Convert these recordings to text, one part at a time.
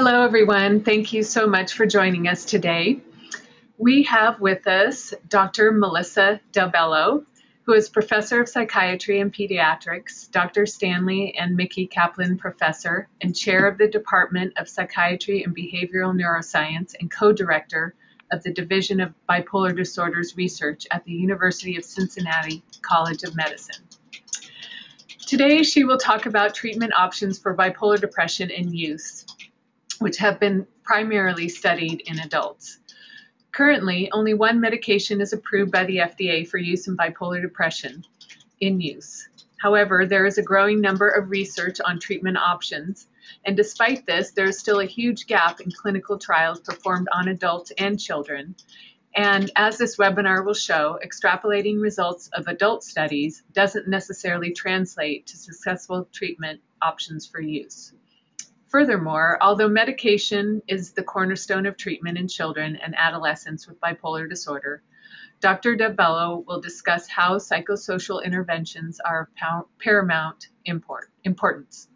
Hello, everyone. Thank you so much for joining us today. We have with us Dr. Melissa Delbello, who is Professor of Psychiatry and Pediatrics, Dr. Stanley and Mickey Kaplan Professor, and Chair of the Department of Psychiatry and Behavioral Neuroscience and co-director of the Division of Bipolar Disorders Research at the University of Cincinnati College of Medicine. Today, she will talk about treatment options for bipolar depression in youth which have been primarily studied in adults. Currently, only one medication is approved by the FDA for use in bipolar depression in use. However, there is a growing number of research on treatment options, and despite this, there is still a huge gap in clinical trials performed on adults and children. And as this webinar will show, extrapolating results of adult studies doesn't necessarily translate to successful treatment options for use. Furthermore, although medication is the cornerstone of treatment in children and adolescents with bipolar disorder, Dr. DelBello will discuss how psychosocial interventions are of paramount import, importance.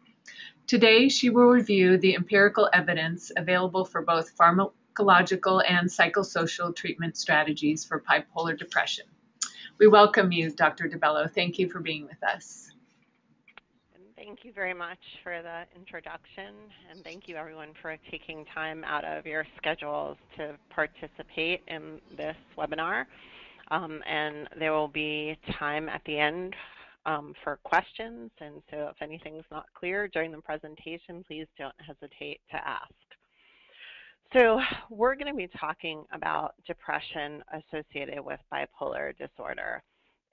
Today, she will review the empirical evidence available for both pharmacological and psychosocial treatment strategies for bipolar depression. We welcome you, Dr. DelBello. Thank you for being with us. Thank you very much for the introduction, and thank you everyone for taking time out of your schedules to participate in this webinar. Um, and there will be time at the end um, for questions, and so if anything's not clear during the presentation, please don't hesitate to ask. So we're going to be talking about depression associated with bipolar disorder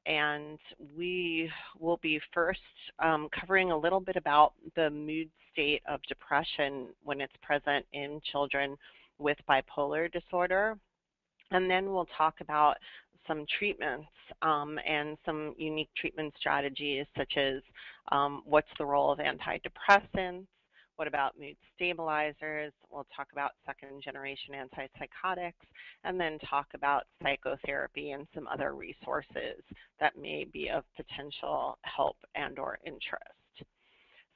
and we will be first um, covering a little bit about the mood state of depression when it's present in children with bipolar disorder. And then we'll talk about some treatments um, and some unique treatment strategies, such as um, what's the role of antidepressants, what about mood stabilizers? We'll talk about second generation antipsychotics and then talk about psychotherapy and some other resources that may be of potential help and or interest.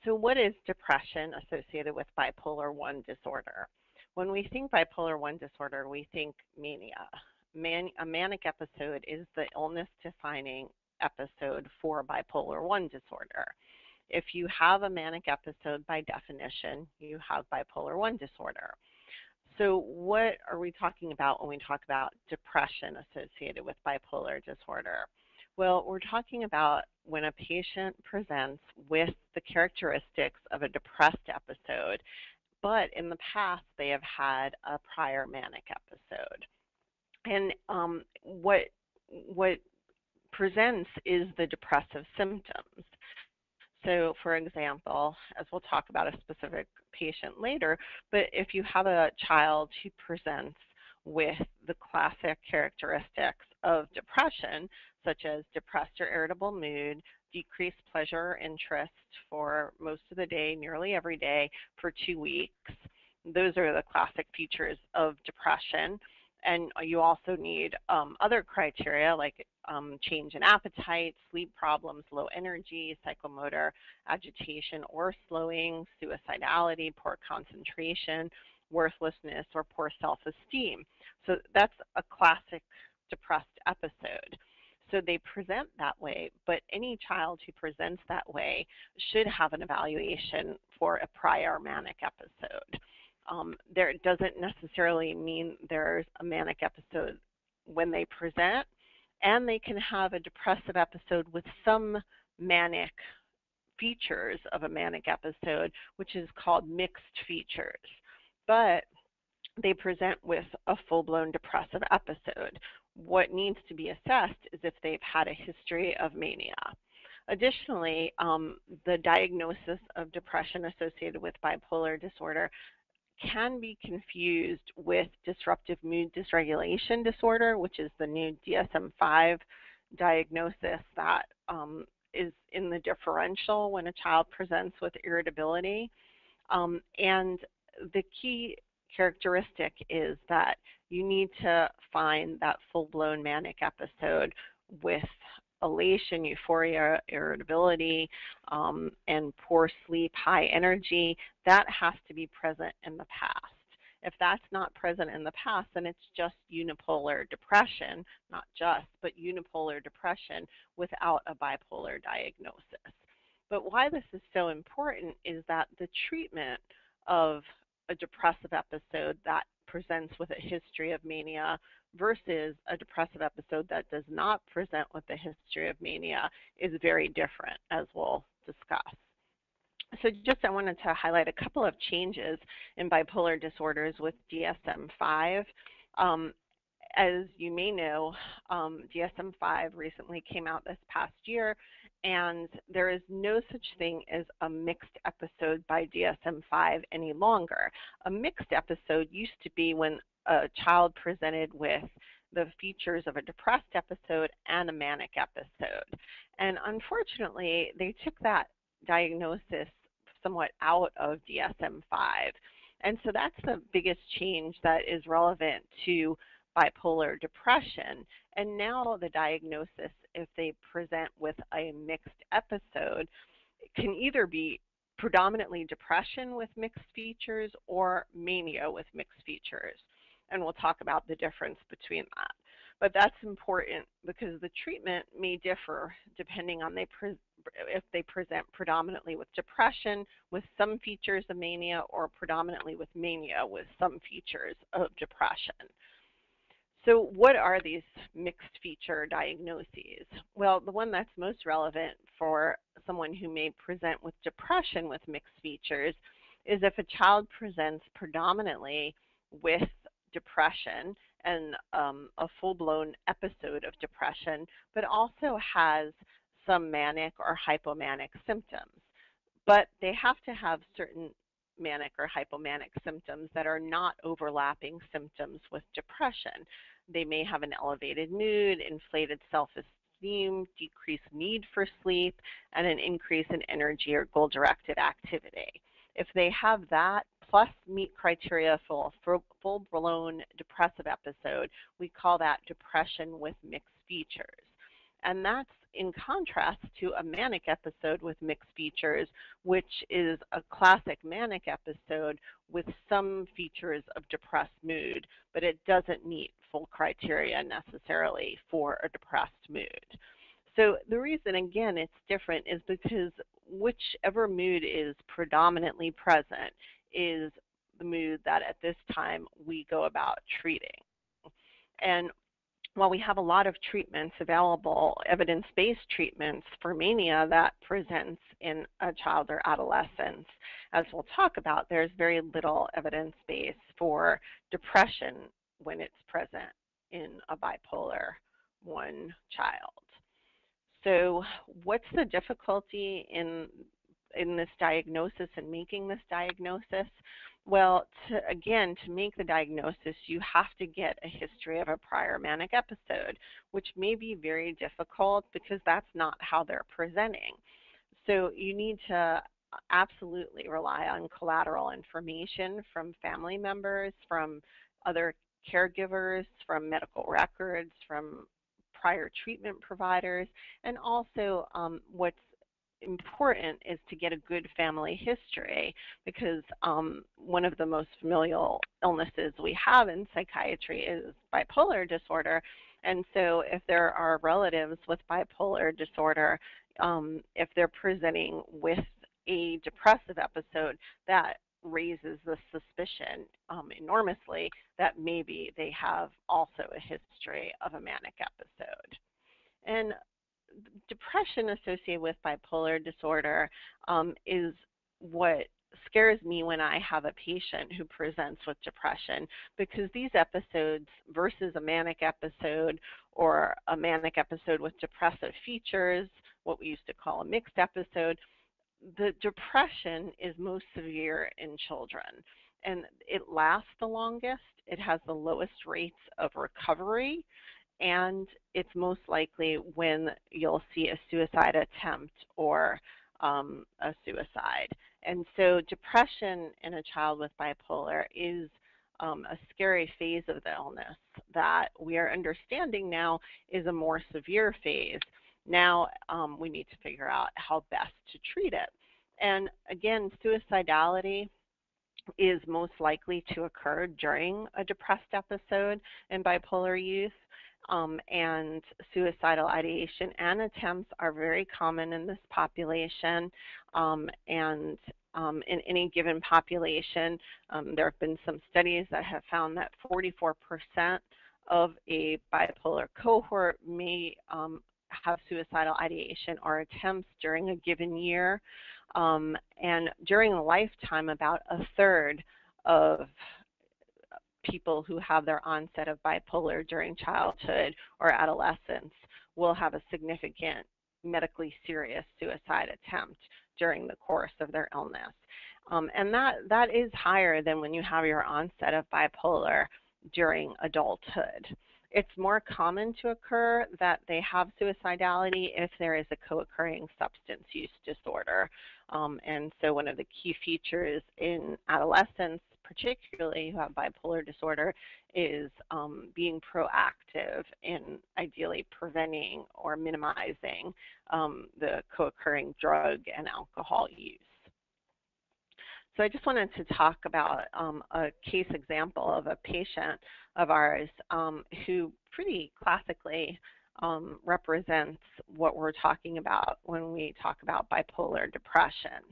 So what is depression associated with bipolar 1 disorder? When we think bipolar 1 disorder, we think mania. Man, a manic episode is the illness defining episode for bipolar 1 disorder. If you have a manic episode, by definition, you have bipolar 1 disorder. So, what are we talking about when we talk about depression associated with bipolar disorder? Well, we're talking about when a patient presents with the characteristics of a depressed episode, but in the past they have had a prior manic episode. And um, what what presents is the depressive symptoms. So, for example, as we'll talk about a specific patient later, but if you have a child who presents with the classic characteristics of depression, such as depressed or irritable mood, decreased pleasure or interest for most of the day, nearly every day, for two weeks, those are the classic features of depression. And you also need um, other criteria like um, change in appetite, sleep problems, low energy, psychomotor agitation or slowing, suicidality, poor concentration, worthlessness, or poor self esteem. So that's a classic depressed episode. So they present that way, but any child who presents that way should have an evaluation for a prior manic episode. Um, there doesn't necessarily mean there's a manic episode when they present, and they can have a depressive episode with some manic features of a manic episode, which is called mixed features. But they present with a full blown depressive episode. What needs to be assessed is if they've had a history of mania. Additionally, um, the diagnosis of depression associated with bipolar disorder can be confused with disruptive mood dysregulation disorder, which is the new DSM 5 diagnosis that um, is in the differential when a child presents with irritability. Um, and the key characteristic is that you need to find that full blown manic episode with elation, euphoria, irritability, um, and poor sleep, high energy, that has to be present in the past. If that's not present in the past, then it's just unipolar depression, not just, but unipolar depression without a bipolar diagnosis. But why this is so important is that the treatment of a depressive episode that presents with a history of mania versus a depressive episode that does not present with a history of mania is very different, as we'll discuss. So just I wanted to highlight a couple of changes in bipolar disorders with DSM-5. Um, as you may know, um, DSM-5 recently came out this past year, and there is no such thing as a mixed episode by DSM-5 any longer. A mixed episode used to be when a child presented with the features of a depressed episode and a manic episode. And unfortunately, they took that diagnosis somewhat out of DSM-5. And so that's the biggest change that is relevant to bipolar depression. And now the diagnosis, if they present with a mixed episode, can either be predominantly depression with mixed features or mania with mixed features. And we'll talk about the difference between that. But that's important because the treatment may differ depending on they if they present predominantly with depression with some features of mania or predominantly with mania with some features of depression. So what are these mixed feature diagnoses? Well, the one that's most relevant for someone who may present with depression with mixed features is if a child presents predominantly with depression and um, a full-blown episode of depression, but also has some manic or hypomanic symptoms. But they have to have certain manic or hypomanic symptoms that are not overlapping symptoms with depression. They may have an elevated mood, inflated self-esteem, decreased need for sleep, and an increase in energy or goal-directed activity. If they have that plus meet criteria for a full-blown depressive episode, we call that depression with mixed features. And that's in contrast to a manic episode with mixed features, which is a classic manic episode with some features of depressed mood, but it doesn't meet full criteria necessarily for a depressed mood. So the reason, again, it's different is because whichever mood is predominantly present is the mood that at this time we go about treating. And while we have a lot of treatments available, evidence-based treatments for mania that presents in a child or adolescence, as we'll talk about, there's very little evidence base for depression when it's present in a bipolar 1 child. So what's the difficulty in, in this diagnosis and making this diagnosis? Well, to, again, to make the diagnosis, you have to get a history of a prior manic episode, which may be very difficult because that's not how they're presenting. So you need to absolutely rely on collateral information from family members, from other caregivers, from medical records, from prior treatment providers, and also um, what's important is to get a good family history because um, one of the most familial illnesses we have in psychiatry is bipolar disorder. And so if there are relatives with bipolar disorder, um, if they're presenting with a depressive episode, that raises the suspicion um, enormously that maybe they have also a history of a manic episode. And depression associated with bipolar disorder um, is what scares me when I have a patient who presents with depression because these episodes versus a manic episode or a manic episode with depressive features, what we used to call a mixed episode, the depression is most severe in children and it lasts the longest. It has the lowest rates of recovery and it's most likely when you'll see a suicide attempt or um, a suicide. And so depression in a child with bipolar is um, a scary phase of the illness that we are understanding now is a more severe phase. Now um, we need to figure out how best to treat it. And again, suicidality is most likely to occur during a depressed episode in bipolar use. Um, and suicidal ideation and attempts are very common in this population. Um, and um, in any given population, um, there have been some studies that have found that 44% of a bipolar cohort may um, have suicidal ideation or attempts during a given year. Um, and during a lifetime, about a third of people who have their onset of bipolar during childhood or adolescence will have a significant medically serious suicide attempt during the course of their illness. Um, and that, that is higher than when you have your onset of bipolar during adulthood. It's more common to occur that they have suicidality if there is a co-occurring substance use disorder. Um, and so one of the key features in adolescents, particularly who have bipolar disorder, is um, being proactive in ideally preventing or minimizing um, the co-occurring drug and alcohol use. So I just wanted to talk about um, a case example of a patient of ours um, who pretty classically um, represents what we're talking about when we talk about bipolar depression.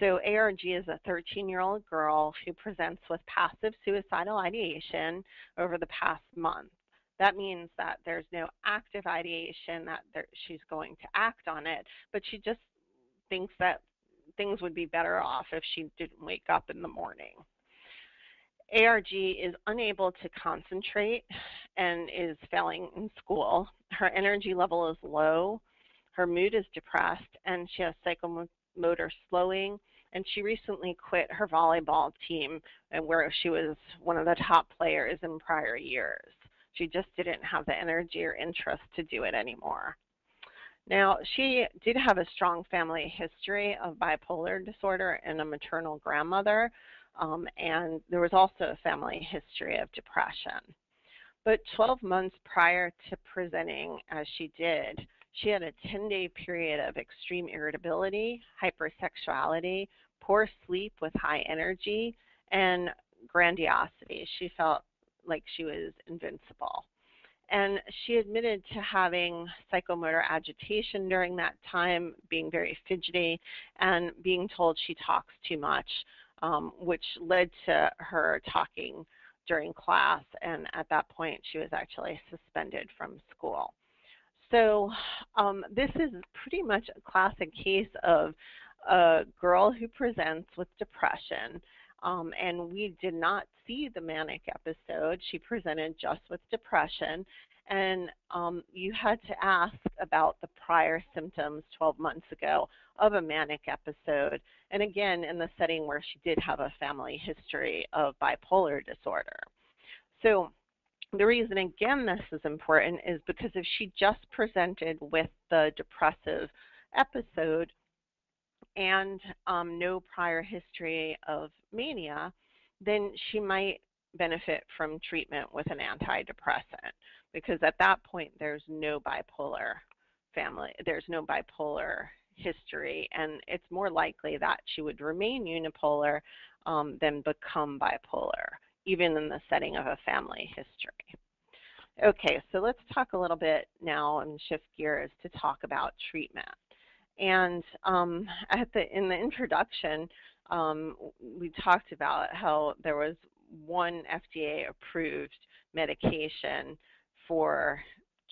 So ARG is a 13-year-old girl who presents with passive suicidal ideation over the past month. That means that there's no active ideation that there, she's going to act on it, but she just thinks that things would be better off if she didn't wake up in the morning. ARG is unable to concentrate and is failing in school. Her energy level is low, her mood is depressed, and she has psychomotor slowing. And she recently quit her volleyball team, and where she was one of the top players in prior years. She just didn't have the energy or interest to do it anymore. Now, she did have a strong family history of bipolar disorder and a maternal grandmother, um, and there was also a family history of depression. But 12 months prior to presenting as she did, she had a 10 day period of extreme irritability, hypersexuality, poor sleep with high energy, and grandiosity. She felt like she was invincible. And she admitted to having psychomotor agitation during that time, being very fidgety, and being told she talks too much, um, which led to her talking during class. And at that point, she was actually suspended from school. So um, this is pretty much a classic case of a girl who presents with depression um, and we did not see the manic episode. She presented just with depression. And um, you had to ask about the prior symptoms 12 months ago of a manic episode. And again, in the setting where she did have a family history of bipolar disorder. So the reason, again, this is important is because if she just presented with the depressive episode, and um, no prior history of mania, then she might benefit from treatment with an antidepressant because at that point there's no bipolar family, there's no bipolar history, and it's more likely that she would remain unipolar um, than become bipolar, even in the setting of a family history. Okay, so let's talk a little bit now and shift gears to talk about treatment. And um, at the in the introduction, um, we talked about how there was one FDA-approved medication for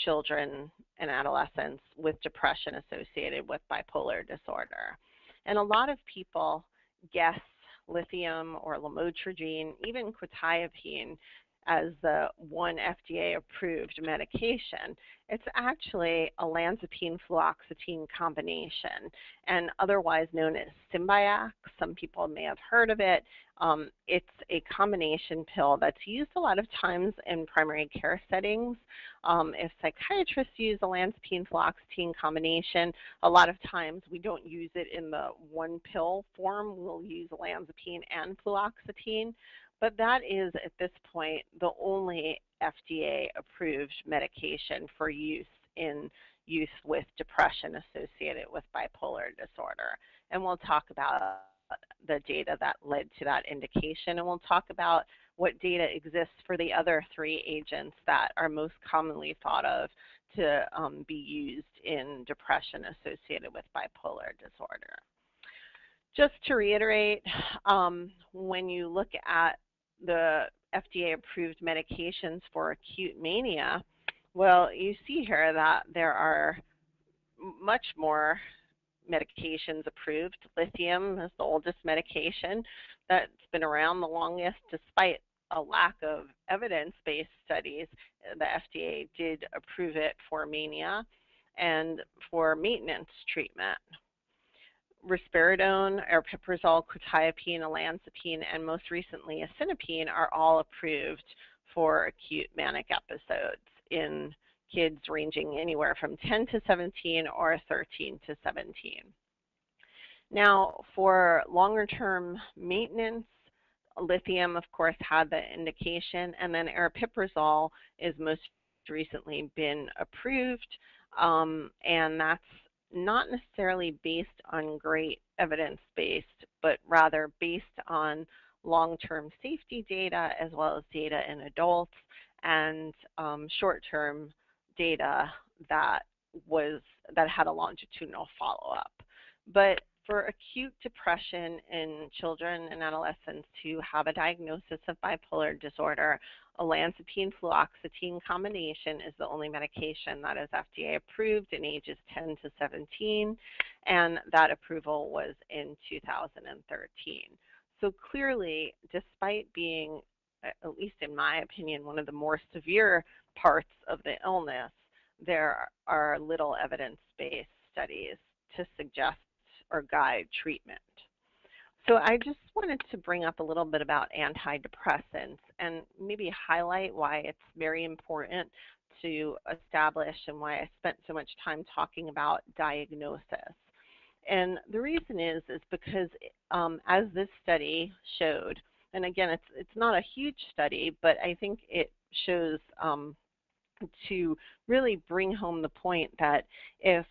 children and adolescents with depression associated with bipolar disorder. And a lot of people guess lithium or lamotrigine, even quetiapine as the one FDA approved medication. It's actually a olanzapine fluoxetine combination and otherwise known as Symbyax. Some people may have heard of it. Um, it's a combination pill that's used a lot of times in primary care settings. Um, if psychiatrists use a olanzapine fluoxetine combination, a lot of times we don't use it in the one pill form. We'll use olanzapine and fluoxetine. But that is, at this point, the only FDA approved medication for use in youth with depression associated with bipolar disorder. And we'll talk about the data that led to that indication, and we'll talk about what data exists for the other three agents that are most commonly thought of to um, be used in depression associated with bipolar disorder. Just to reiterate, um, when you look at the FDA approved medications for acute mania, well, you see here that there are much more medications approved. Lithium is the oldest medication that's been around the longest despite a lack of evidence-based studies. The FDA did approve it for mania and for maintenance treatment. Risperidone, aripiprazole, quetiapine, olanzapine, and most recently asenapine are all approved for acute manic episodes in kids ranging anywhere from 10 to 17 or 13 to 17. Now, for longer term maintenance, lithium, of course, had the indication, and then aripiprazole is most recently been approved, um, and that's not necessarily based on great evidence based, but rather based on long term safety data as well as data in adults and um, short term data that was that had a longitudinal follow up. But for acute depression in children and adolescents who have a diagnosis of bipolar disorder, olanzapine fluoxetine combination is the only medication that is FDA approved in ages 10 to 17, and that approval was in 2013. So clearly, despite being, at least in my opinion, one of the more severe parts of the illness, there are little evidence-based studies to suggest or guide treatment. So I just wanted to bring up a little bit about antidepressants and maybe highlight why it's very important to establish and why I spent so much time talking about diagnosis. And the reason is is because um, as this study showed, and again, it's it's not a huge study, but I think it shows um, to really bring home the point that if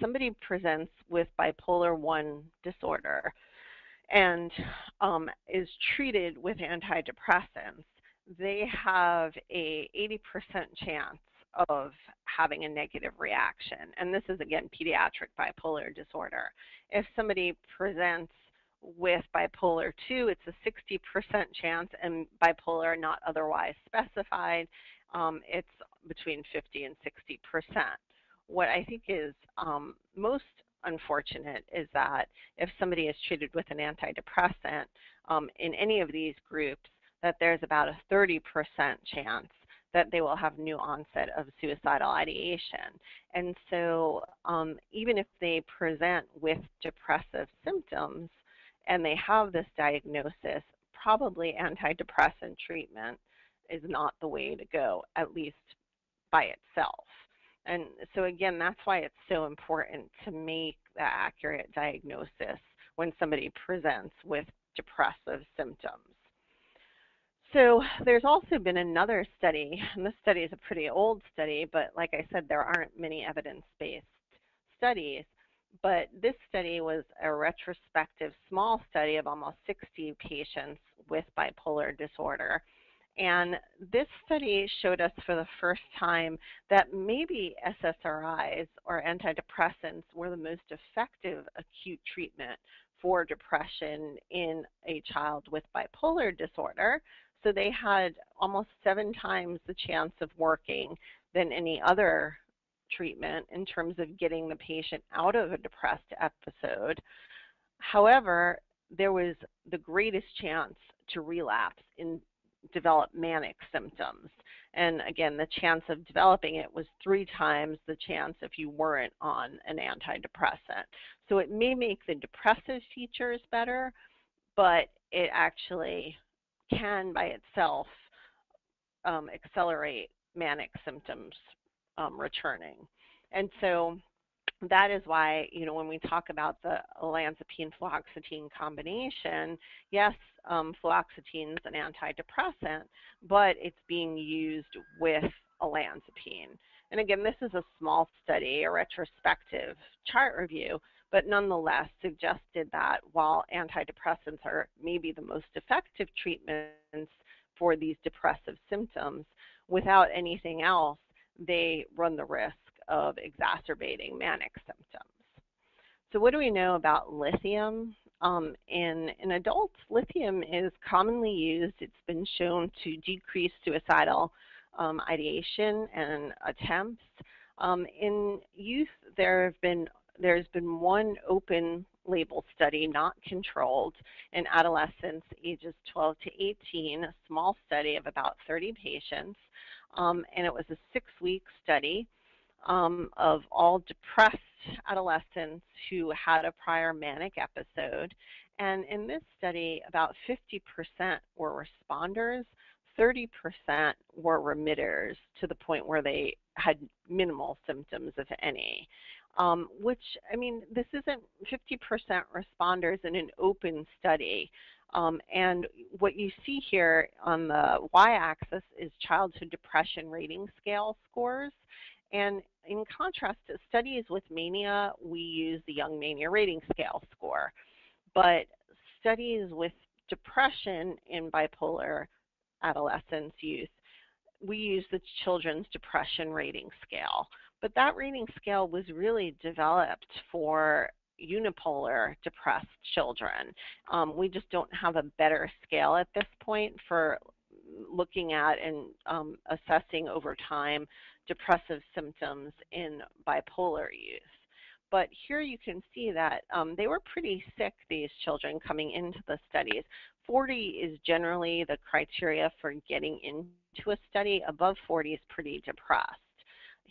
somebody presents with bipolar 1 disorder and um, is treated with antidepressants, they have a 80% chance of having a negative reaction. And this is, again, pediatric bipolar disorder. If somebody presents with bipolar 2, it's a 60% chance, and bipolar not otherwise specified, um, it's between 50 and 60 percent. What I think is um, most unfortunate is that if somebody is treated with an antidepressant um, in any of these groups, that there's about a 30% chance that they will have new onset of suicidal ideation. And so um, even if they present with depressive symptoms and they have this diagnosis, probably antidepressant treatment is not the way to go, at least by itself. And so again, that's why it's so important to make the accurate diagnosis when somebody presents with depressive symptoms. So there's also been another study, and this study is a pretty old study, but like I said, there aren't many evidence-based studies. But this study was a retrospective small study of almost 60 patients with bipolar disorder and this study showed us for the first time that maybe SSRIs or antidepressants were the most effective acute treatment for depression in a child with bipolar disorder. So they had almost seven times the chance of working than any other treatment in terms of getting the patient out of a depressed episode. However, there was the greatest chance to relapse in develop manic symptoms. And again, the chance of developing it was three times the chance if you weren't on an antidepressant. So it may make the depressive features better, but it actually can by itself um, accelerate manic symptoms um, returning. And so that is why, you know, when we talk about the olanzapine fluoxetine combination, yes, um, fluoxetine is an antidepressant, but it's being used with olanzapine. And again, this is a small study, a retrospective chart review, but nonetheless suggested that while antidepressants are maybe the most effective treatments for these depressive symptoms, without anything else, they run the risk of exacerbating manic symptoms. So what do we know about lithium? Um, in, in adults, lithium is commonly used. It's been shown to decrease suicidal um, ideation and attempts. Um, in youth, there have been there's been one open label study, not controlled, in adolescents ages 12 to 18, a small study of about 30 patients, um, and it was a six-week study um, of all depressed adolescents who had a prior manic episode. And in this study, about 50% were responders, 30% were remitters to the point where they had minimal symptoms, if any. Um, which, I mean, this isn't 50% responders in an open study. Um, and what you see here on the y-axis is childhood depression rating scale scores. And in contrast to studies with mania, we use the Young Mania Rating Scale score. But studies with depression in bipolar adolescents, youth, we use the Children's Depression Rating Scale. But that rating scale was really developed for unipolar depressed children. Um, we just don't have a better scale at this point for looking at and um, assessing over time depressive symptoms in bipolar youth. But here you can see that um, they were pretty sick, these children, coming into the studies. 40 is generally the criteria for getting into a study. Above 40 is pretty depressed.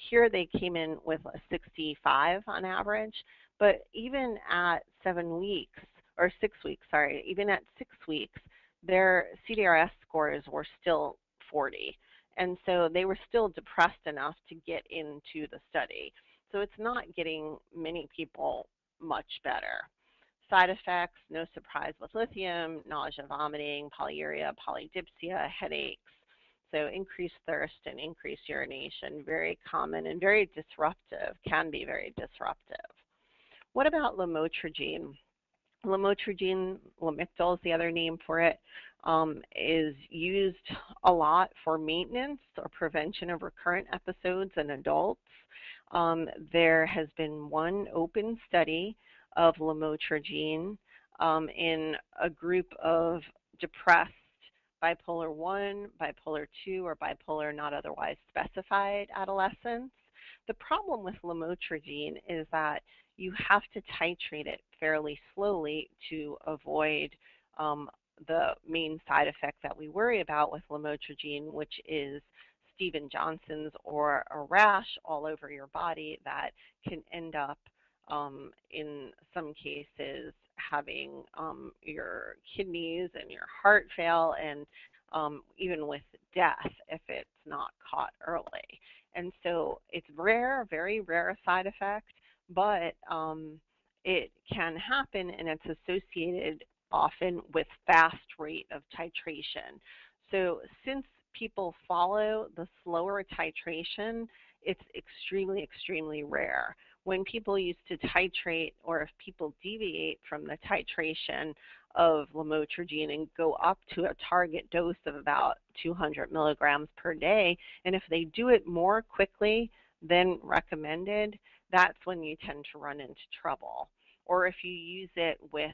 Here they came in with a 65 on average, but even at seven weeks, or six weeks, sorry, even at six weeks, their CDRS scores were still 40. And so they were still depressed enough to get into the study. So it's not getting many people much better. Side effects, no surprise with lithium, nausea, vomiting, polyuria, polydipsia, headaches. So increased thirst and increased urination, very common and very disruptive, can be very disruptive. What about lamotrigine? Lamotrigine, Lamictal is the other name for it, um, is used a lot for maintenance or prevention of recurrent episodes in adults. Um, there has been one open study of lamotrigine um, in a group of depressed bipolar 1, bipolar 2, or bipolar not otherwise specified adolescents. The problem with lamotrigine is that you have to titrate it fairly slowly to avoid um, the main side effect that we worry about with lamotrigine, which is Stevens-Johnson's or a rash all over your body that can end up um, in some cases having um, your kidneys and your heart fail and um, even with death if it's not caught early. And so it's rare, very rare side effect, but um, it can happen and it's associated often with fast rate of titration. So since people follow the slower titration, it's extremely, extremely rare. When people used to titrate or if people deviate from the titration of lamotrigine and go up to a target dose of about 200 milligrams per day, and if they do it more quickly than recommended, that's when you tend to run into trouble. Or if you use it with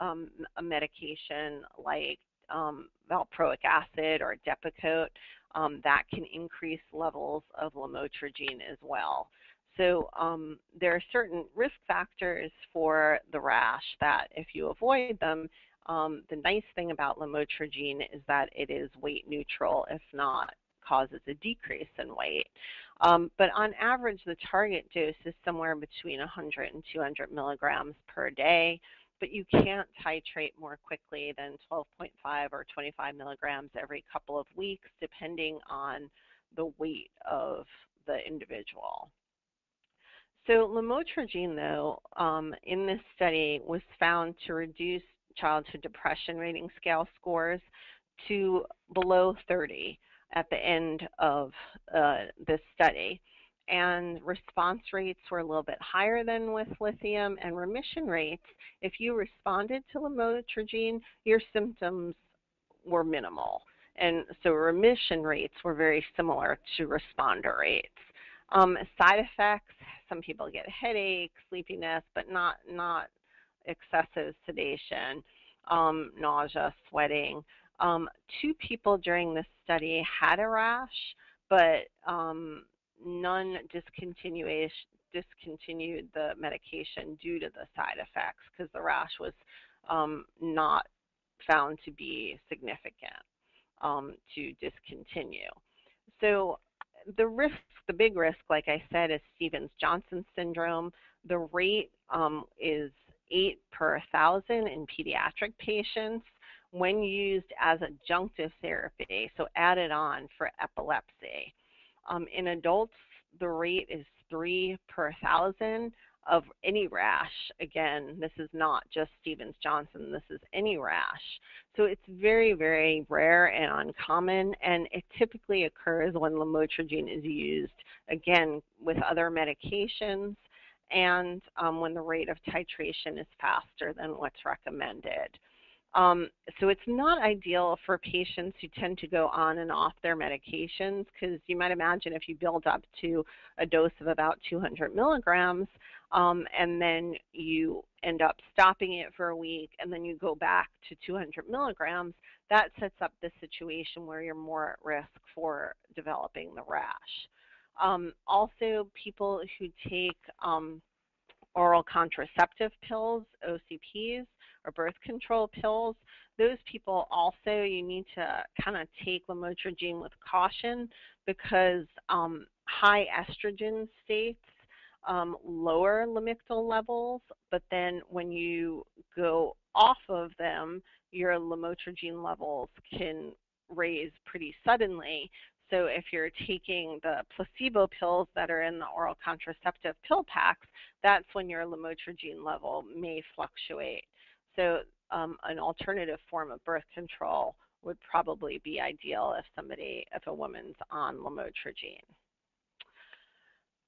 um, a medication like um, valproic acid or Depakote, um, that can increase levels of lamotrigine as well. So um, there are certain risk factors for the rash that if you avoid them, um, the nice thing about lamotrigine is that it is weight neutral, if not causes a decrease in weight. Um, but on average, the target dose is somewhere between 100 and 200 milligrams per day, but you can't titrate more quickly than 12.5 or 25 milligrams every couple of weeks, depending on the weight of the individual. So lamotrigine, though, um, in this study was found to reduce childhood depression rating scale scores to below 30 at the end of uh, this study. and response rates were a little bit higher than with lithium, and remission rates, if you responded to lamotrigine, your symptoms were minimal. And so remission rates were very similar to responder rates. Um, side effects, some people get headache, sleepiness, but not, not excessive sedation, um, nausea, sweating. Um, two people during this study had a rash, but um, none discontinued the medication due to the side effects because the rash was um, not found to be significant um, to discontinue. So the risk, the big risk, like I said, is Stevens-Johnson syndrome. The rate um, is 8 per 1,000 in pediatric patients when used as adjunctive therapy, so added on for epilepsy. Um, in adults, the rate is 3 per 1,000 of any rash. Again, this is not just Stevens-Johnson, this is any rash. So it's very, very rare and uncommon, and it typically occurs when lamotrigine is used, again, with other medications and um, when the rate of titration is faster than what's recommended. Um, so it's not ideal for patients who tend to go on and off their medications because you might imagine if you build up to a dose of about 200 milligrams um, and then you end up stopping it for a week and then you go back to 200 milligrams, that sets up the situation where you're more at risk for developing the rash. Um, also, people who take um, oral contraceptive pills, OCPs, or birth control pills, those people also you need to kind of take lamotrigine with caution because um, high estrogen states um, lower lamictal levels, but then when you go off of them, your lamotrigine levels can raise pretty suddenly. So if you're taking the placebo pills that are in the oral contraceptive pill packs, that's when your lamotrigine level may fluctuate. So um, an alternative form of birth control would probably be ideal if somebody, if a woman's on lamotrigine.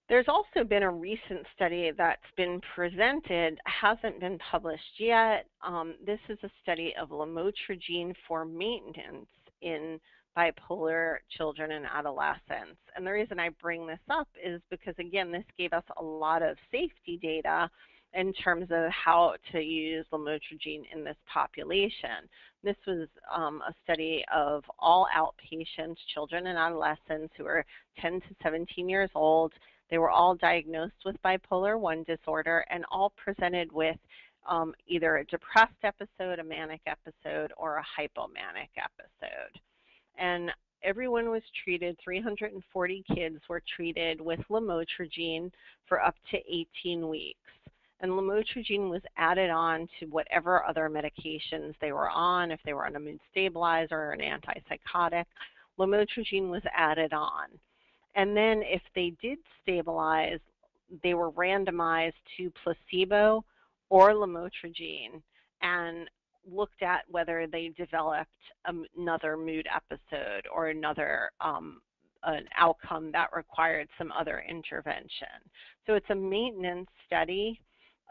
There's also been a recent study that's been presented, hasn't been published yet. Um, this is a study of lamotrigine for maintenance in bipolar children and adolescents. And the reason I bring this up is because, again, this gave us a lot of safety data in terms of how to use lamotrigine in this population. This was um, a study of all outpatients, children and adolescents who were 10 to 17 years old. They were all diagnosed with bipolar 1 disorder and all presented with um, either a depressed episode, a manic episode, or a hypomanic episode and everyone was treated, 340 kids were treated with lamotrigine for up to 18 weeks. And lamotrigine was added on to whatever other medications they were on. If they were on a mood stabilizer or an antipsychotic, lamotrigine was added on. And then if they did stabilize, they were randomized to placebo or lamotrigine. And looked at whether they developed another mood episode or another um, an outcome that required some other intervention. So it's a maintenance study.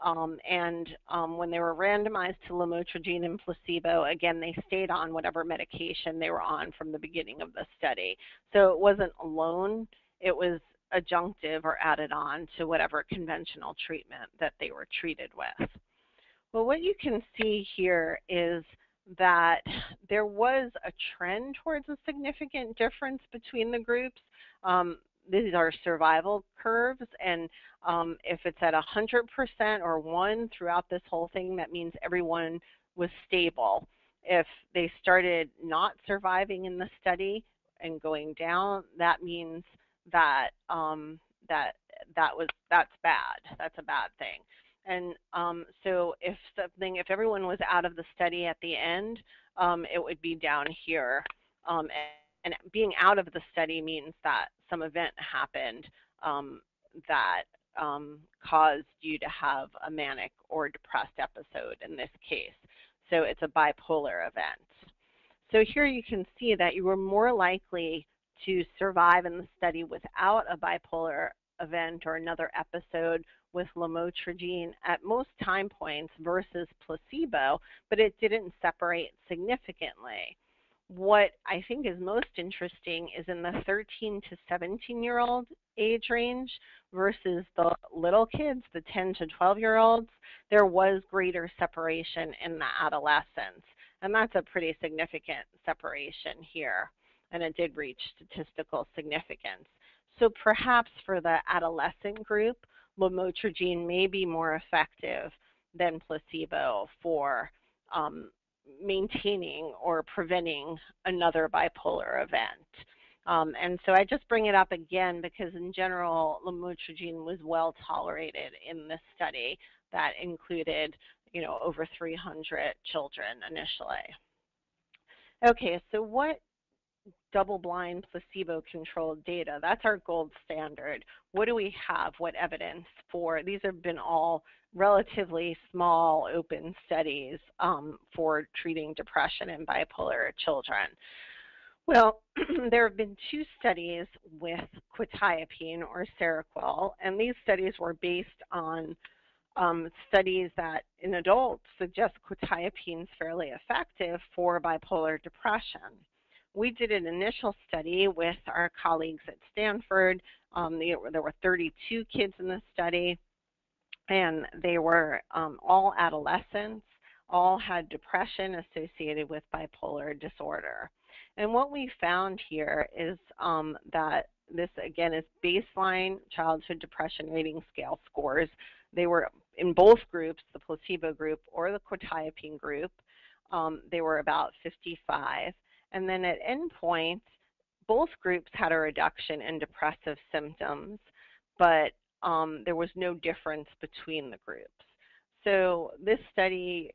Um, and um, when they were randomized to lamotrigine and placebo, again, they stayed on whatever medication they were on from the beginning of the study. So it wasn't alone, it was adjunctive or added on to whatever conventional treatment that they were treated with. Well, what you can see here is that there was a trend towards a significant difference between the groups. Um, these are survival curves, and um, if it's at 100% or 1 throughout this whole thing, that means everyone was stable. If they started not surviving in the study and going down, that means that um, that that was that's bad. That's a bad thing. And um, so if something, if everyone was out of the study at the end, um, it would be down here. Um, and, being out of the study means that some event happened um, that um, caused you to have a manic or depressed episode in this case. So it's a bipolar event. So here you can see that you were more likely to survive in the study without a bipolar event or another episode with lamotrigine at most time points versus placebo, but it didn't separate significantly. What I think is most interesting is in the 13 to 17 year old age range versus the little kids, the 10 to 12 year olds, there was greater separation in the adolescents. And that's a pretty significant separation here. And it did reach statistical significance. So perhaps for the adolescent group, lamotrigine may be more effective than placebo for um, maintaining or preventing another bipolar event. Um, and so I just bring it up again because in general, lamotrigine was well tolerated in this study that included, you know, over 300 children initially. Okay, so what double-blind placebo-controlled data. That's our gold standard. What do we have? What evidence for? These have been all relatively small open studies um, for treating depression in bipolar children. Well, there have been two studies with quetiapine or Seroquel, and these studies were based on um, studies that in adults suggest quetiapine is fairly effective for bipolar depression we did an initial study with our colleagues at Stanford. Um, there were 32 kids in the study, and they were um, all adolescents, all had depression associated with bipolar disorder. And what we found here is um, that this, again, is baseline childhood depression rating scale scores. They were in both groups, the placebo group or the quetiapine group. Um, they were about 55. And then at endpoint, both groups had a reduction in depressive symptoms, but um, there was no difference between the groups. So this study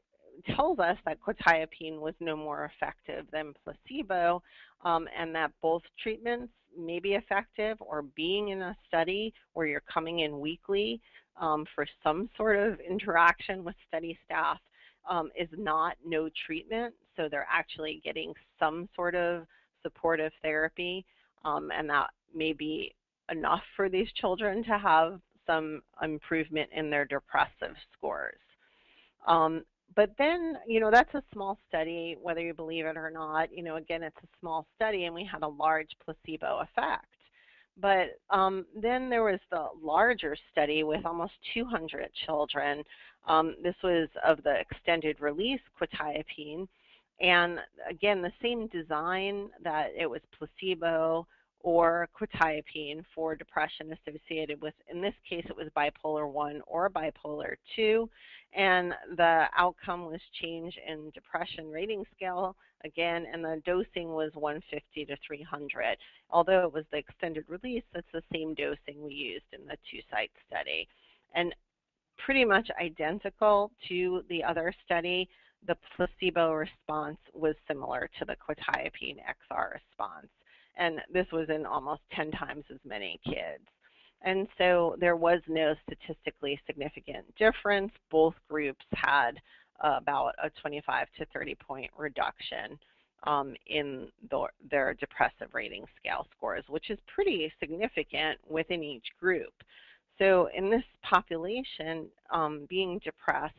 tells us that quetiapine was no more effective than placebo um, and that both treatments may be effective or being in a study where you're coming in weekly um, for some sort of interaction with study staff um, is not no treatment. So they're actually getting some sort of supportive therapy, um, and that may be enough for these children to have some improvement in their depressive scores. Um, but then, you know, that's a small study, whether you believe it or not. You know, again, it's a small study, and we had a large placebo effect. But um, then there was the larger study with almost 200 children. Um, this was of the extended release quetiapine. And again, the same design that it was placebo or quetiapine for depression associated with, in this case, it was bipolar 1 or bipolar 2. And the outcome was change in depression rating scale, again, and the dosing was 150 to 300. Although it was the extended release, that's the same dosing we used in the two-site study. And pretty much identical to the other study, the placebo response was similar to the quetiapine XR response and this was in almost 10 times as many kids. And so there was no statistically significant difference. Both groups had about a 25 to 30 point reduction um, in the, their depressive rating scale scores, which is pretty significant within each group. So in this population, um, being depressed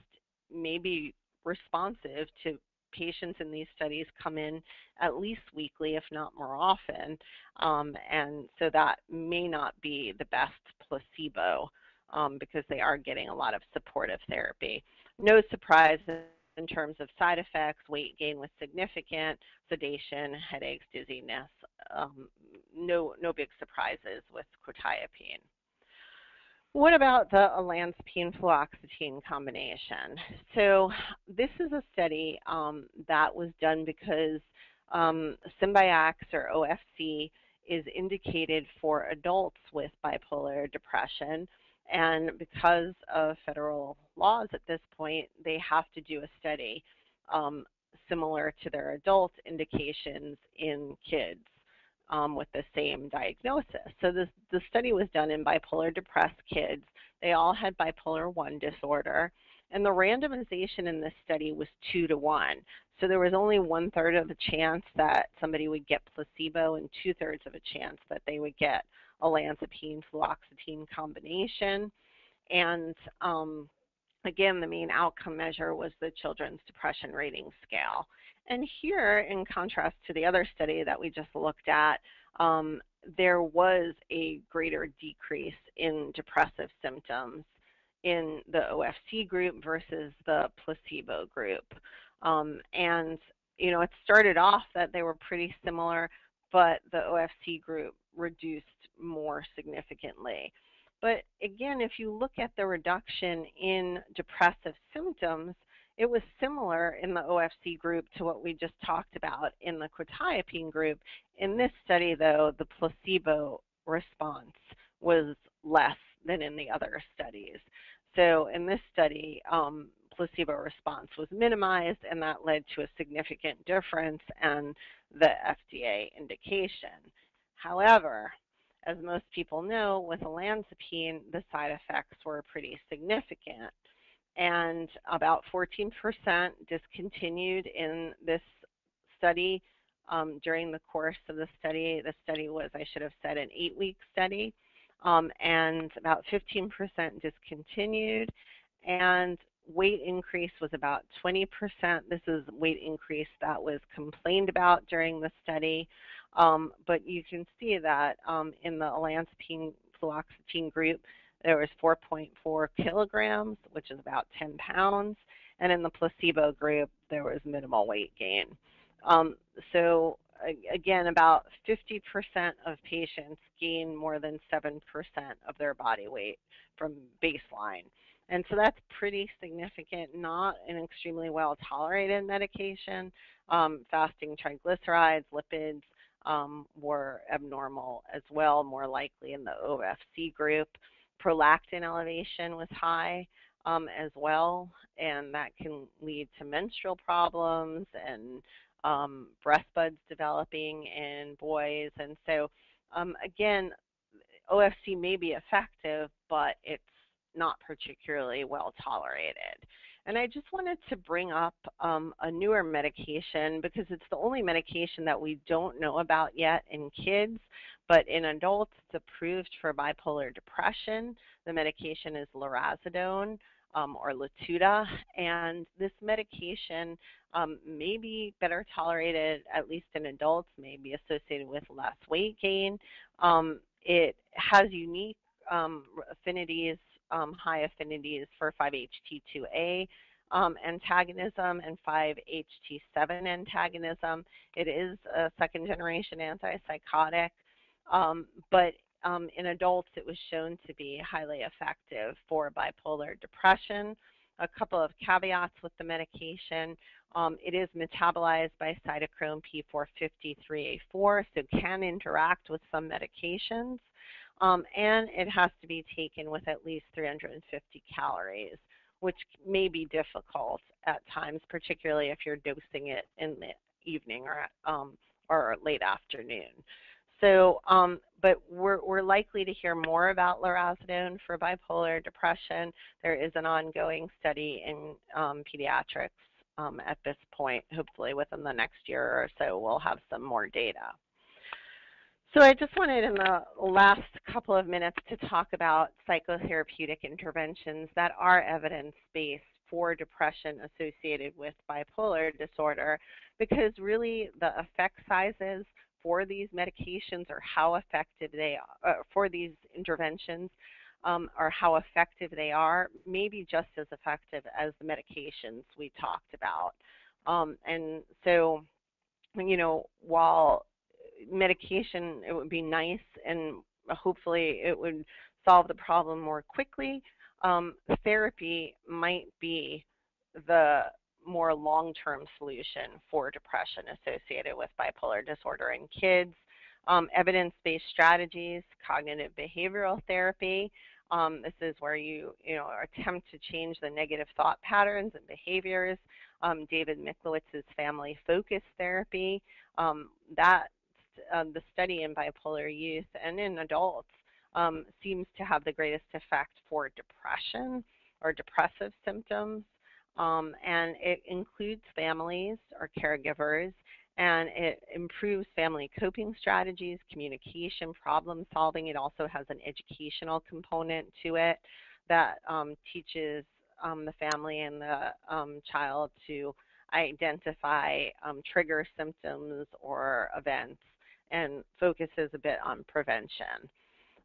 may be responsive to patients in these studies come in at least weekly, if not more often, um, and so that may not be the best placebo um, because they are getting a lot of supportive therapy. No surprise in terms of side effects, weight gain was significant, sedation, headaches, dizziness, um, no, no big surprises with quetiapine. What about the olanzapine fluoxetine combination? So this is a study um, that was done because um, or OFC is indicated for adults with bipolar depression. And because of federal laws at this point, they have to do a study um, similar to their adult indications in kids um, with the same diagnosis. So this, the study was done in bipolar depressed kids. They all had bipolar 1 disorder. And the randomization in this study was 2 to 1. So there was only one third of a chance that somebody would get placebo and two thirds of a chance that they would get a olanzapine fluoxetine combination. And um, again, the main outcome measure was the Children's Depression Rating Scale. And here, in contrast to the other study that we just looked at, um, there was a greater decrease in depressive symptoms in the OFC group versus the placebo group. Um, and, you know, it started off that they were pretty similar, but the OFC group reduced more significantly. But again, if you look at the reduction in depressive symptoms, it was similar in the OFC group to what we just talked about in the quetiapine group. In this study, though, the placebo response was less than in the other studies. So in this study, um, placebo response was minimized, and that led to a significant difference and the FDA indication. However, as most people know, with olanzapine, the side effects were pretty significant. And about 14% discontinued in this study um, during the course of the study. The study was, I should have said, an eight week study. Um, and about 15% discontinued. And weight increase was about 20%. This is weight increase that was complained about during the study. Um, but you can see that um, in the olanzapine fluoxetine group, there was 4.4 kilograms, which is about 10 pounds. And in the placebo group, there was minimal weight gain. Um, so again, about 50% of patients gain more than 7% of their body weight from baseline. And so that's pretty significant, not an extremely well tolerated medication. Um, fasting triglycerides, lipids um, were abnormal as well, more likely in the OFC group. Prolactin elevation was high um, as well, and that can lead to menstrual problems and um, breast buds developing in boys. And so, um, again, OFC may be effective, but it's not particularly well tolerated. And I just wanted to bring up um, a newer medication because it's the only medication that we don't know about yet in kids, but in adults it's approved for bipolar depression. The medication is lurasidone um, or Latuda, and this medication um, may be better tolerated, at least in adults, may be associated with less weight gain. Um, it has unique um, affinities um, high affinities for 5-HT2A um, antagonism and 5-HT7 antagonism. It is a second generation antipsychotic, um, but um, in adults it was shown to be highly effective for bipolar depression. A couple of caveats with the medication. Um, it is metabolized by cytochrome P450 3A4, so can interact with some medications um, and it has to be taken with at least 350 calories, which may be difficult at times, particularly if you're dosing it in the evening or um, or late afternoon. So, um, but we're, we're likely to hear more about lurasidone for bipolar depression. There is an ongoing study in um, pediatrics um, at this point. Hopefully within the next year or so, we'll have some more data. So I just wanted in the last couple of minutes to talk about psychotherapeutic interventions that are evidence-based for depression associated with bipolar disorder because really the effect sizes for these medications or how effective they are, uh, for these interventions um, or how effective they are maybe just as effective as the medications we talked about. Um, and so, you know, while medication, it would be nice and hopefully it would solve the problem more quickly. Um, therapy might be the more long-term solution for depression associated with bipolar disorder in kids. Um, evidence-based strategies, cognitive behavioral therapy. Um, this is where you, you know, attempt to change the negative thought patterns and behaviors. Um, David Miklowitz's family focus therapy. Um, that uh, the study in bipolar youth and in adults um, seems to have the greatest effect for depression or depressive symptoms. Um, and it includes families or caregivers and it improves family coping strategies, communication, problem solving. It also has an educational component to it that um, teaches um, the family and the um, child to identify um, trigger symptoms or events and focuses a bit on prevention.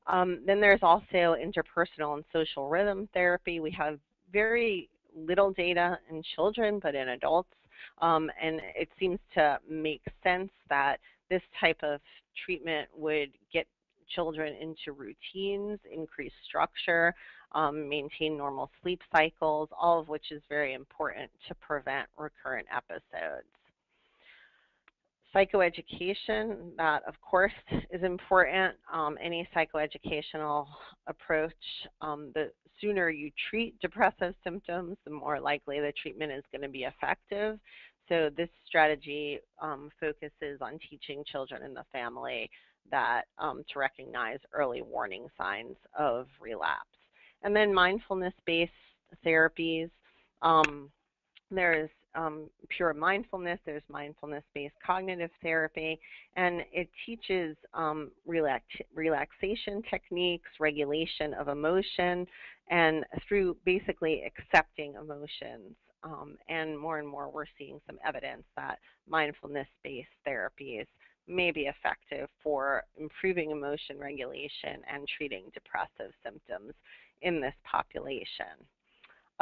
Um, then there's also interpersonal and social rhythm therapy. We have very little data in children, but in adults, um, and it seems to make sense that this type of treatment would get children into routines, increase structure, um, maintain normal sleep cycles, all of which is very important to prevent recurrent episodes. Psychoeducation, that of course is important. Um, any psychoeducational approach, um, the sooner you treat depressive symptoms, the more likely the treatment is going to be effective. So this strategy um, focuses on teaching children and the family that um, to recognize early warning signs of relapse. And then mindfulness-based therapies. Um, there's um, pure mindfulness, there's mindfulness-based cognitive therapy, and it teaches um, relax relaxation techniques, regulation of emotion, and through basically accepting emotions. Um, and more and more we're seeing some evidence that mindfulness-based therapies may be effective for improving emotion regulation and treating depressive symptoms in this population.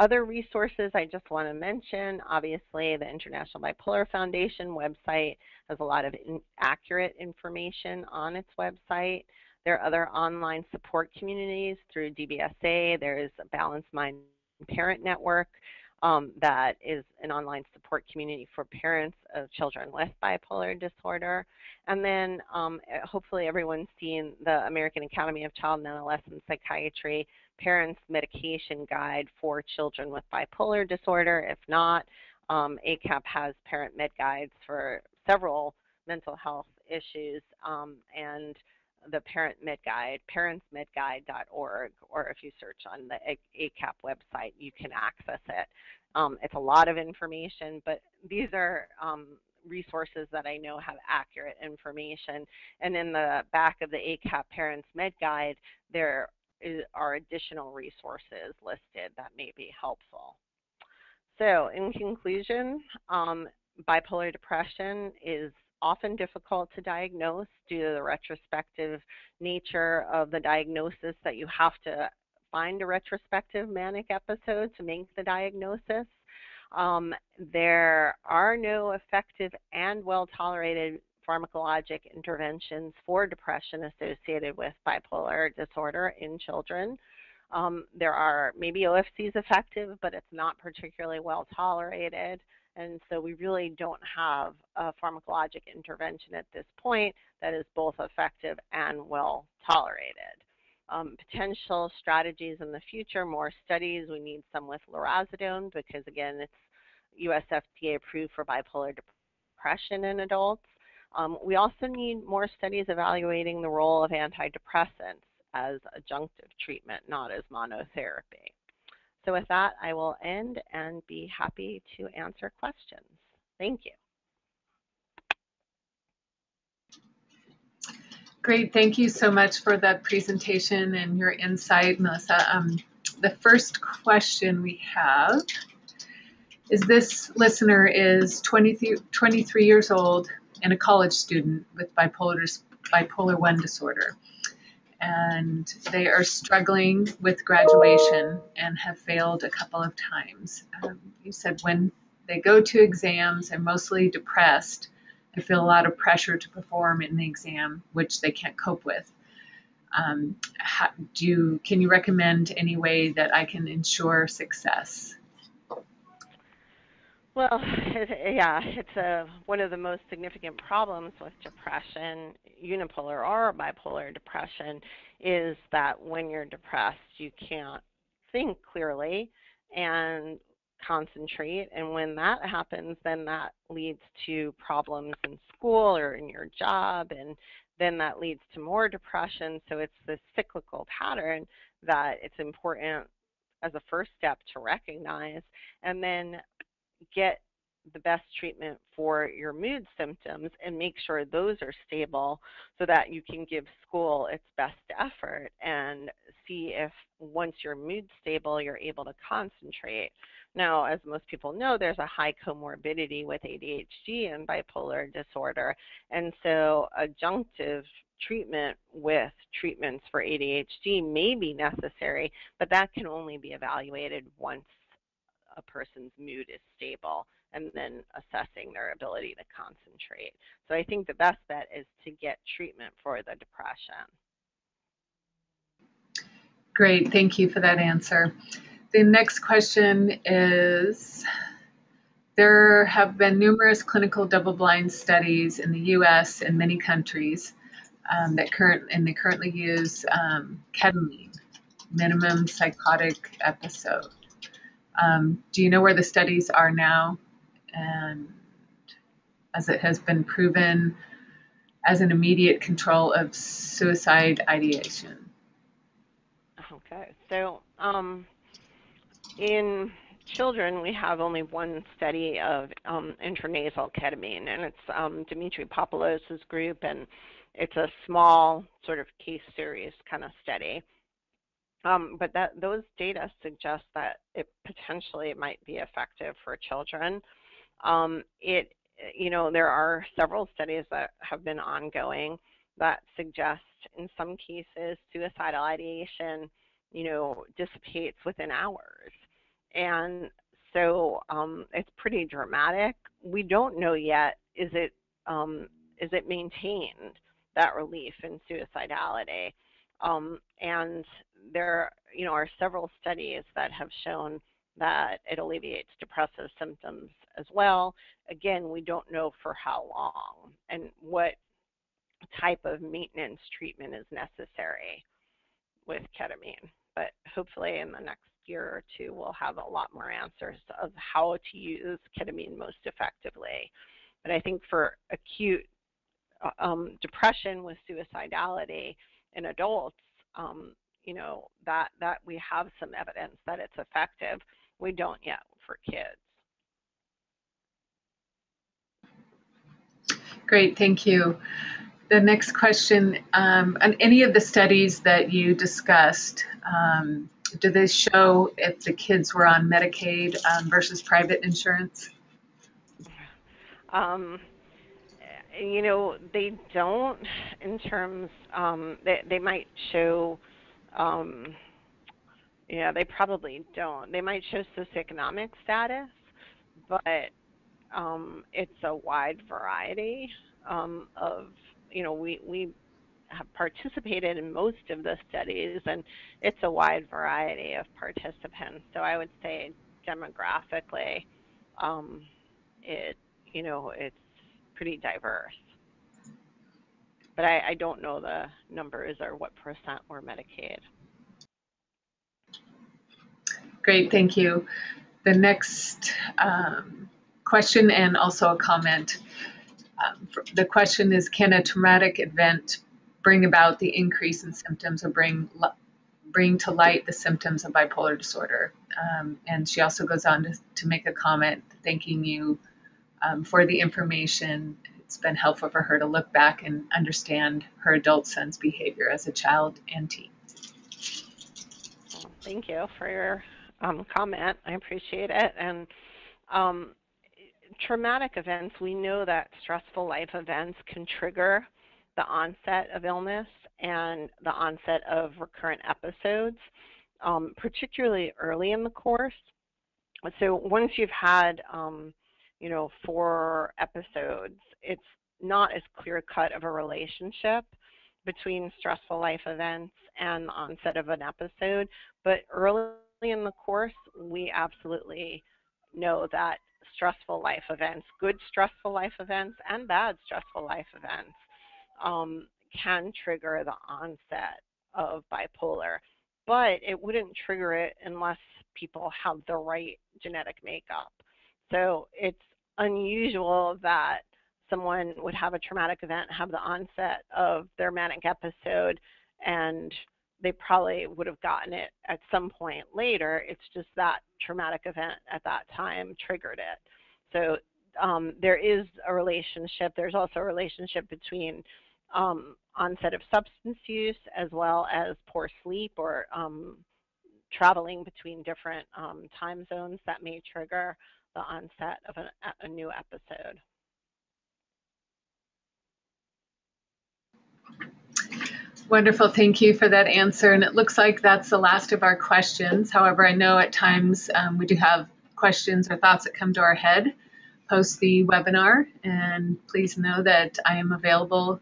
Other resources I just want to mention, obviously the International Bipolar Foundation website has a lot of in accurate information on its website. There are other online support communities through DBSA. There's a Balanced Mind Parent Network um, that is an online support community for parents of children with bipolar disorder. And then um, hopefully everyone's seen the American Academy of Child and Adolescent Psychiatry Parents Medication Guide for Children with Bipolar Disorder. If not, um, ACAP has parent med guides for several mental health issues um, and the Parent Med Guide, parentsmedguide.org, or if you search on the ACAP website, you can access it. Um, it's a lot of information, but these are um, resources that I know have accurate information. And in the back of the ACAP Parents Med Guide, there is, are additional resources listed that may be helpful. So in conclusion, um, bipolar depression is often difficult to diagnose due to the retrospective nature of the diagnosis that you have to find a retrospective manic episode to make the diagnosis. Um, there are no effective and well tolerated pharmacologic interventions for depression associated with bipolar disorder in children. Um, there are maybe OFCs effective, but it's not particularly well tolerated. And so we really don't have a pharmacologic intervention at this point that is both effective and well tolerated. Um, potential strategies in the future, more studies. We need some with lurasidone because, again, it's US FDA approved for bipolar depression in adults. Um, we also need more studies evaluating the role of antidepressants as adjunctive treatment, not as monotherapy. So with that, I will end and be happy to answer questions. Thank you. Great, thank you so much for that presentation and your insight, Melissa. Um, the first question we have is this listener is 23, 23 years old and a college student with bipolar, bipolar 1 disorder and they are struggling with graduation and have failed a couple of times. Um, you said when they go to exams, they're mostly depressed and feel a lot of pressure to perform in the exam, which they can't cope with. Um, how, do can you recommend any way that I can ensure success? Well, it, yeah, it's a, one of the most significant problems with depression, unipolar or bipolar depression, is that when you're depressed, you can't think clearly and concentrate. And when that happens, then that leads to problems in school or in your job, and then that leads to more depression. So it's this cyclical pattern that it's important as a first step to recognize. And then get the best treatment for your mood symptoms and make sure those are stable so that you can give school its best effort and see if once your mood's stable, you're able to concentrate. Now, as most people know, there's a high comorbidity with ADHD and bipolar disorder, and so adjunctive treatment with treatments for ADHD may be necessary, but that can only be evaluated once a person's mood is stable and then assessing their ability to concentrate. So I think the best bet is to get treatment for the depression. Great, thank you for that answer. The next question is There have been numerous clinical double blind studies in the US and many countries um, that current and they currently use um, ketamine, minimum psychotic episode. Um, do you know where the studies are now? And as it has been proven as an immediate control of suicide ideation. Okay, so um, in children, we have only one study of um, intranasal ketamine, and it's um, Demitri Papolos' group, and it's a small sort of case series kind of study. Um, but that those data suggest that it potentially might be effective for children. Um, it, you know, there are several studies that have been ongoing that suggest in some cases suicidal ideation, you know, dissipates within hours. And so um, it's pretty dramatic. We don't know yet, is it, um, is it maintained, that relief in suicidality? Um, and there you know, are several studies that have shown that it alleviates depressive symptoms as well. Again, we don't know for how long and what type of maintenance treatment is necessary with ketamine. But hopefully in the next year or two, we'll have a lot more answers of how to use ketamine most effectively. But I think for acute uh, um, depression with suicidality in adults, um, you know that that we have some evidence that it's effective. We don't yet for kids. Great, thank you. The next question, um, on any of the studies that you discussed, um, do they show if the kids were on Medicaid um, versus private insurance? Um, you know, they don't in terms, um, they, they might show um, yeah, they probably don't. They might show socioeconomic status, but um, it's a wide variety um, of, you know, we, we have participated in most of the studies, and it's a wide variety of participants. So I would say demographically, um, it, you know, it's pretty diverse but I, I don't know the numbers or what percent were Medicaid. Great, thank you. The next um, question and also a comment. Um, the question is, can a traumatic event bring about the increase in symptoms or bring bring to light the symptoms of bipolar disorder? Um, and she also goes on to, to make a comment thanking you um, for the information it's been helpful for her to look back and understand her adult son's behavior as a child and teen. Thank you for your um, comment. I appreciate it. And um, traumatic events, we know that stressful life events can trigger the onset of illness and the onset of recurrent episodes, um, particularly early in the course. So once you've had, um, you know, four episodes it's not as clear cut of a relationship between stressful life events and the onset of an episode. But early in the course, we absolutely know that stressful life events, good stressful life events, and bad stressful life events, um, can trigger the onset of bipolar. But it wouldn't trigger it unless people have the right genetic makeup. So it's unusual that someone would have a traumatic event, have the onset of their manic episode, and they probably would have gotten it at some point later. It's just that traumatic event at that time triggered it. So um, there is a relationship. There's also a relationship between um, onset of substance use as well as poor sleep or um, traveling between different um, time zones that may trigger the onset of a, a new episode. Wonderful. Thank you for that answer. And it looks like that's the last of our questions. However, I know at times um, we do have questions or thoughts that come to our head post the webinar. And please know that I am available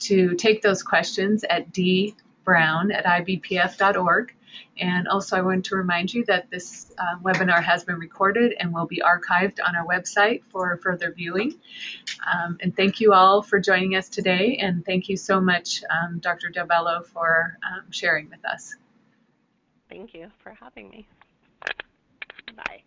to take those questions at dbrown at ibpf.org. And also, I want to remind you that this uh, webinar has been recorded and will be archived on our website for further viewing. Um, and thank you all for joining us today. And thank you so much, um, Dr. DelBello, for um, sharing with us. Thank you for having me. Bye.